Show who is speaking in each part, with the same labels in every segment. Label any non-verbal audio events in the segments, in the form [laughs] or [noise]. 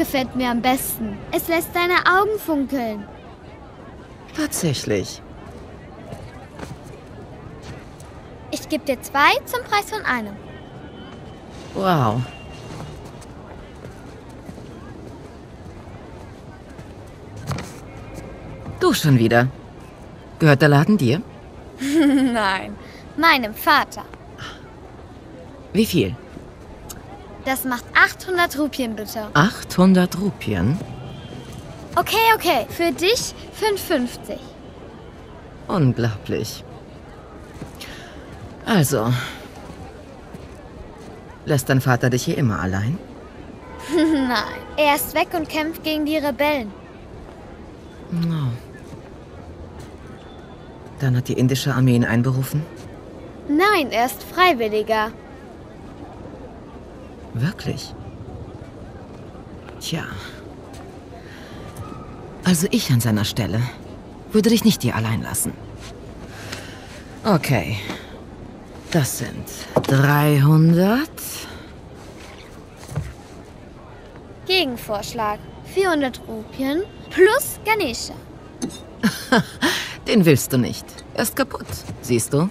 Speaker 1: Gefällt mir am besten. Es lässt deine Augen funkeln.
Speaker 2: Tatsächlich.
Speaker 1: Ich gebe dir zwei zum Preis von einem.
Speaker 2: Wow. Du schon wieder. Gehört der Laden dir? [laughs]
Speaker 1: Nein, meinem Vater.
Speaker 2: Wie viel?
Speaker 1: Das macht 800 Rupien, bitte.
Speaker 2: 800 Rupien?
Speaker 1: Okay, okay. Für dich 5,50.
Speaker 2: Unglaublich. Also. Lässt dein Vater dich hier immer allein? [laughs]
Speaker 1: Nein, er ist weg und kämpft gegen die Rebellen.
Speaker 2: No. Dann hat die indische Armee ihn einberufen?
Speaker 1: Nein, er ist Freiwilliger.
Speaker 2: Wirklich? Tja. Also ich an seiner Stelle würde dich nicht hier allein lassen. Okay. Das sind 300.
Speaker 1: Gegenvorschlag. 400 Rupien plus Ganesha. [laughs]
Speaker 2: Den willst du nicht. Er ist kaputt. Siehst du?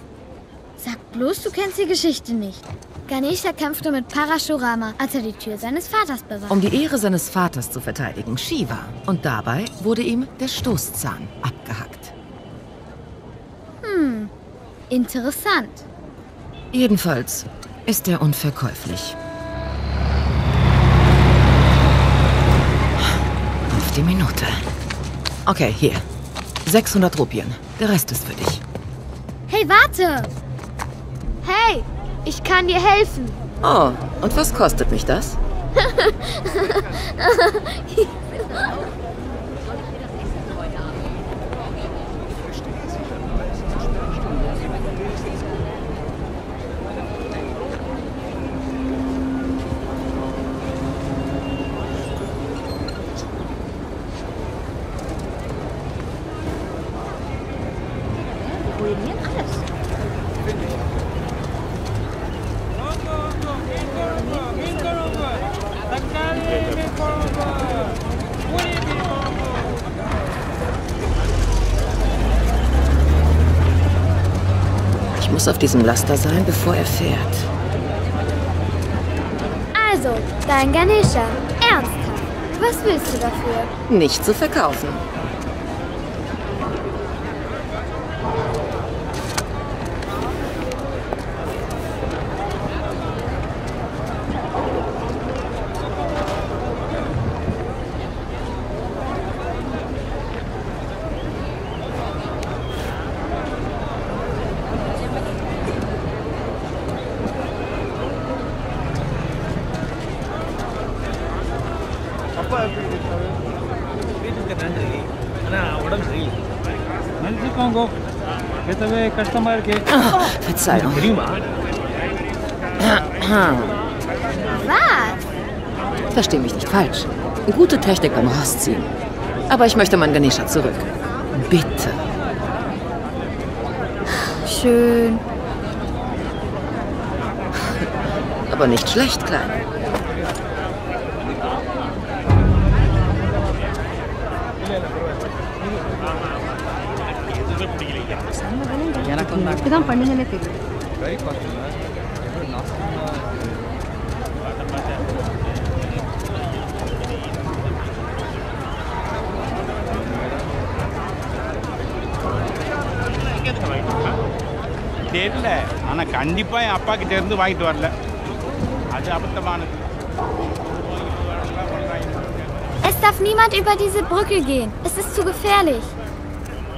Speaker 1: Sag bloß, du kennst die Geschichte nicht. Ganesha kämpfte mit Parashurama, als er die Tür seines Vaters bewachte.
Speaker 2: Um die Ehre seines Vaters zu verteidigen, Shiva. Und dabei wurde ihm der Stoßzahn abgehackt.
Speaker 1: Hm, interessant.
Speaker 2: Jedenfalls ist er unverkäuflich. Auf die Minute. Okay, hier. 600 Rupien. Der Rest ist für dich.
Speaker 1: Hey, warte! Hey, ich kann dir helfen.
Speaker 2: Oh, und was kostet mich das? Ich muss auf diesem Laster sein, bevor er fährt.
Speaker 1: Also, dein Ganesha. Ernsthaft. Was willst du dafür?
Speaker 2: Nicht zu verkaufen.
Speaker 3: Ach, ah,
Speaker 2: Verzeihung.
Speaker 1: Was?
Speaker 2: Versteh mich nicht falsch. Gute Technik beim Rostziehen. Aber ich möchte meinen Ganesha zurück. Bitte.
Speaker 1: Schön.
Speaker 2: Aber nicht schlecht, Kleine.
Speaker 4: இப்பதான் பண்ணுங்கன்னே தெரியும்
Speaker 3: கறி பார்த்தீங்களா எவ்வளோ நாசமா
Speaker 5: தெரியல ஆனா கண்டிப்பா என் அப்பா கிட்ட இருந்து வாங்கிட்டு வரல அது அபத்தமானது
Speaker 1: Es darf niemand über diese Brücke gehen. Es ist zu gefährlich.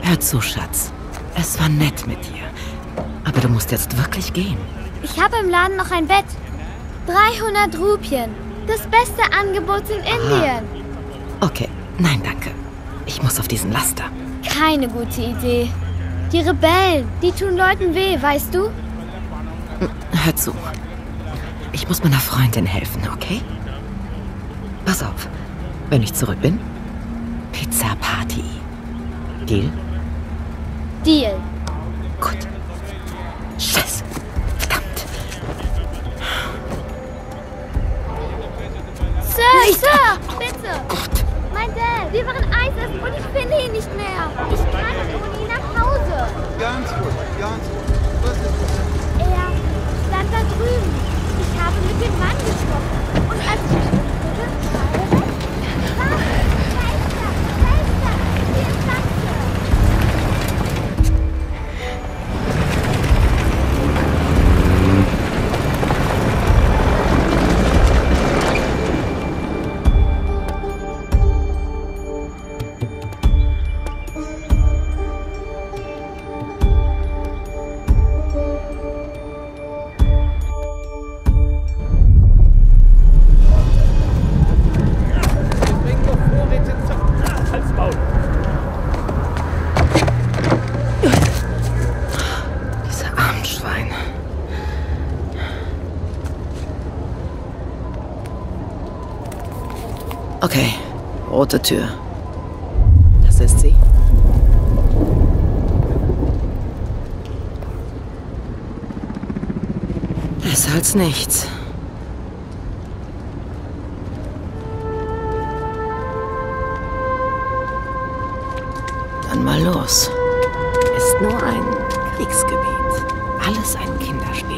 Speaker 2: Hör zu, Schatz. Es war nett mit dir. Aber du musst jetzt wirklich gehen.
Speaker 1: Ich habe im Laden noch ein Bett. 300 Rupien. Das beste Angebot in Indien.
Speaker 2: Okay, nein, danke. Ich muss auf diesen Laster.
Speaker 1: Keine gute Idee. Die Rebellen, die tun Leuten weh, weißt du?
Speaker 2: Hör zu. Ich muss meiner Freundin helfen, okay? Pass auf. Wenn ich zurück bin, Pizza Party. Deal?
Speaker 1: Deal.
Speaker 2: Gut. Scheiße. Verdammt.
Speaker 1: Sir! Sir, Sir, bitte.
Speaker 2: Gott.
Speaker 1: Mein Dad, wir waren Eis essen und ich finde ihn nicht mehr. Ich kann nicht ohne ihn nach Hause.
Speaker 6: Ganz ruhig, ganz ruhig. Was ist das?
Speaker 1: Er stand da drüben. Ich habe mit dem Mann gesprochen. Und als ich
Speaker 2: rote Tür. Das ist sie. Besser als nichts. Dann mal los. Ist nur ein Kriegsgebiet. Alles ein Kinderspiel.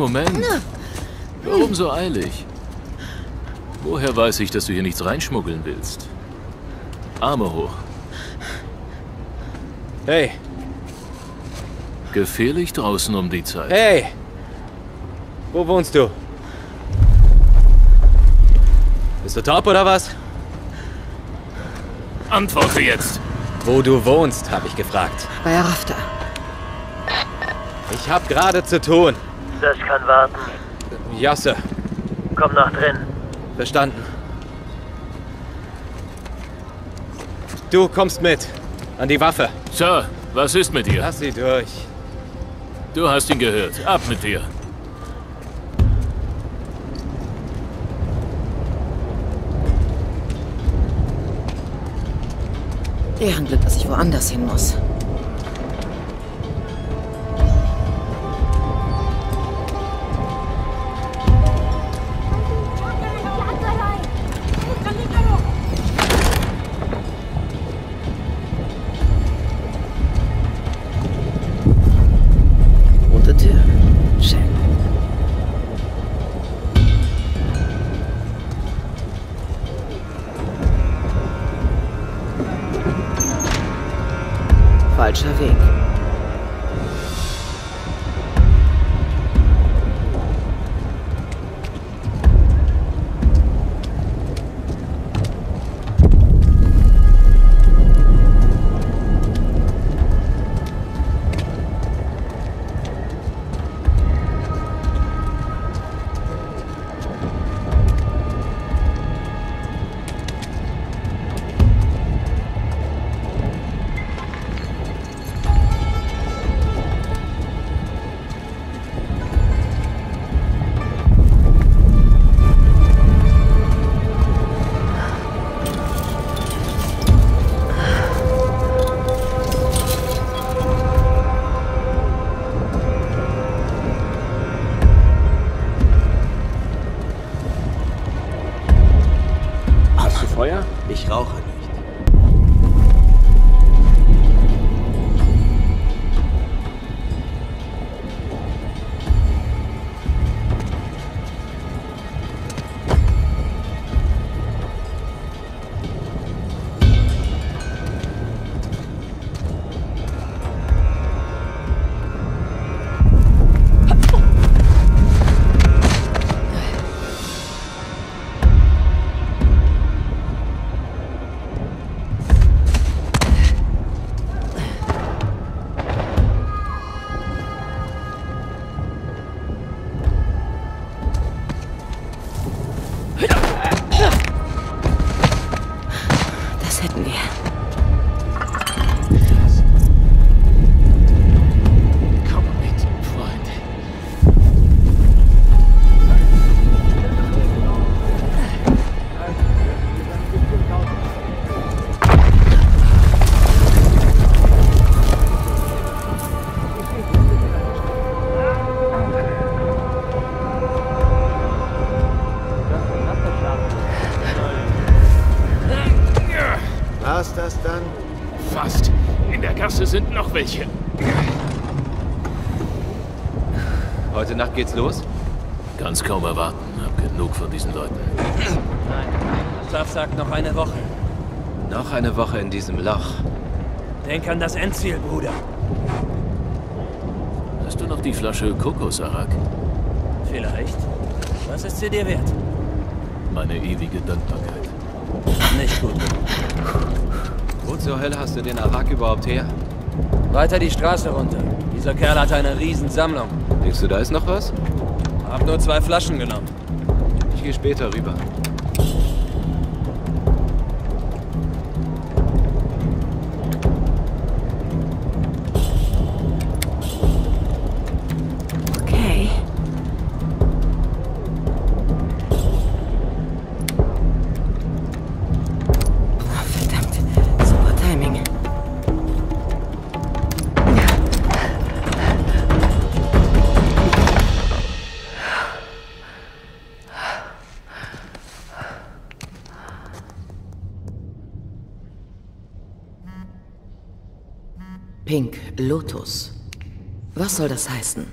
Speaker 7: Moment. Warum so eilig? Woher weiß ich, dass du hier nichts reinschmuggeln willst? Arme hoch.
Speaker 8: Hey,
Speaker 7: Gefährlich draußen um die Zeit.
Speaker 8: hey! Wo wohnst du? Bist du top oder was?
Speaker 7: Antworte jetzt!
Speaker 8: Wo du wohnst, habe ich gefragt.
Speaker 2: Bei Arafta.
Speaker 8: Ich hab gerade zu tun.
Speaker 9: Das kann warten.
Speaker 8: Ja, Sir.
Speaker 9: Komm nach drin.
Speaker 8: Verstanden. Du kommst mit. An die Waffe.
Speaker 7: Sir, was ist mit dir?
Speaker 8: Lass sie durch.
Speaker 7: Du hast ihn gehört. Ab mit dir.
Speaker 2: Ehrenglück, dass ich woanders hin muss. Falscher Weg.
Speaker 7: Kann's kaum erwarten. Hab genug von diesen Leuten.
Speaker 10: Nein, Staff sagt noch eine Woche.
Speaker 11: Noch eine Woche in diesem Loch.
Speaker 10: Denk an das Endziel, Bruder.
Speaker 7: Hast du noch die Flasche Kokos, Arak?
Speaker 10: Vielleicht. Was ist sie dir wert?
Speaker 7: Meine ewige Dankbarkeit.
Speaker 10: Nicht gut.
Speaker 11: Wo zur Hölle hast du den Arak überhaupt her?
Speaker 10: Weiter die Straße runter. Dieser Kerl hat eine Riesensammlung.
Speaker 11: Denkst du, da ist noch was?
Speaker 10: Hab nur zwei Flaschen genommen.
Speaker 11: Ich gehe später rüber.
Speaker 2: Lotus. Was soll das heißen?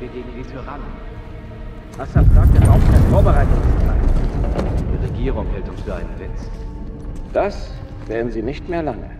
Speaker 11: Wir gegen die Tyrannen?
Speaker 9: Assad sagt, er braucht eine Vorbereitungszeit.
Speaker 11: Die Regierung hält uns für einen Witz.
Speaker 9: Das werden sie nicht mehr lange.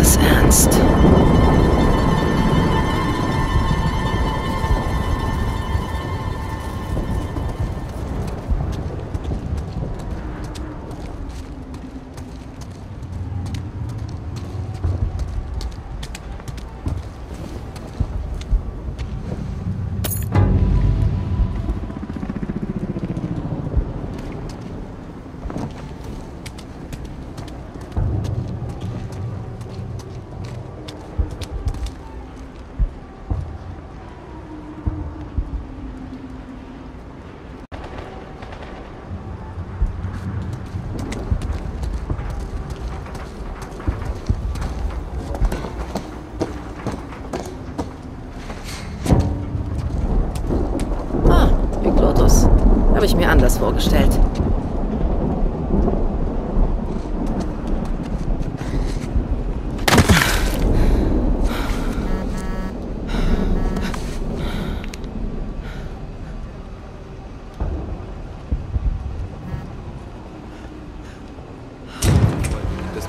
Speaker 2: es ernst. Anders vorgestellt.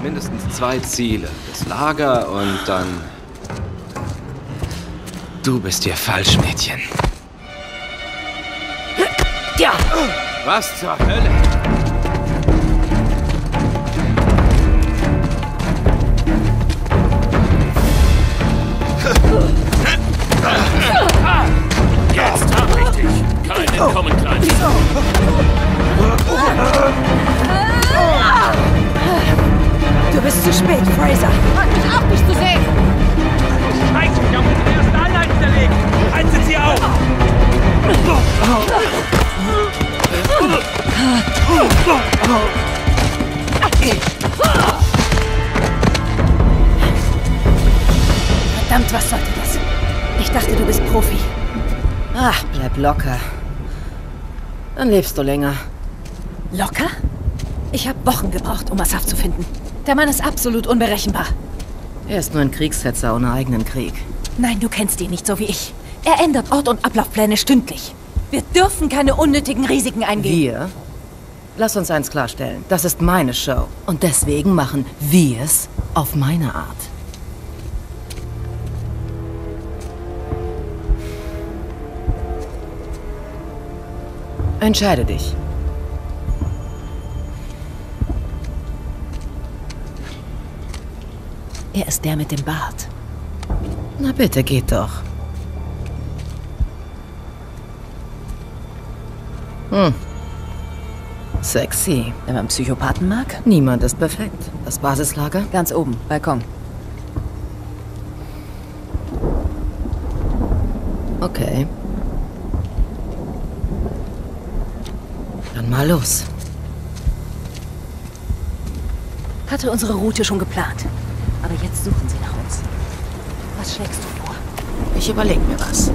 Speaker 11: Mindestens zwei Ziele. Das Lager und dann... Du bist hier falsch, Mädchen.
Speaker 2: Ja!
Speaker 11: Was zur Hölle?
Speaker 7: Jetzt hab ich dich. Kein Entkommen, Kleines.
Speaker 2: Du bist zu spät, Fraser.
Speaker 1: Freut mich auch, dich zu sehen.
Speaker 12: Scheiße, ich habe unsere erste Einheit zerlegt. Haltet sie auf!
Speaker 2: Verdammt, was sollte das? Ich dachte, du bist Profi. Ach, bleib locker. Dann lebst du länger.
Speaker 13: Locker? Ich habe Wochen gebraucht, um Asaf zu finden. Der Mann ist absolut unberechenbar.
Speaker 2: Er ist nur ein Kriegshetzer ohne eigenen Krieg.
Speaker 13: Nein, du kennst ihn nicht so wie ich. Er ändert Ort- und Ablaufpläne stündlich. Wir dürfen keine unnötigen Risiken eingehen.
Speaker 2: Wir? Lass uns eins klarstellen. Das ist meine Show. Und deswegen machen wir es auf meine Art. Entscheide dich.
Speaker 13: Er ist der mit dem Bart.
Speaker 2: Na bitte, geht doch. Hm. Sexy.
Speaker 13: Wenn man Psychopathen mag?
Speaker 2: Niemand ist perfekt. Das Basislager?
Speaker 13: Ganz oben, Balkon.
Speaker 2: Okay. Dann mal los.
Speaker 13: Hatte unsere Route schon geplant. Aber jetzt suchen sie nach uns. Was schlägst du vor?
Speaker 2: Ich überleg mir was.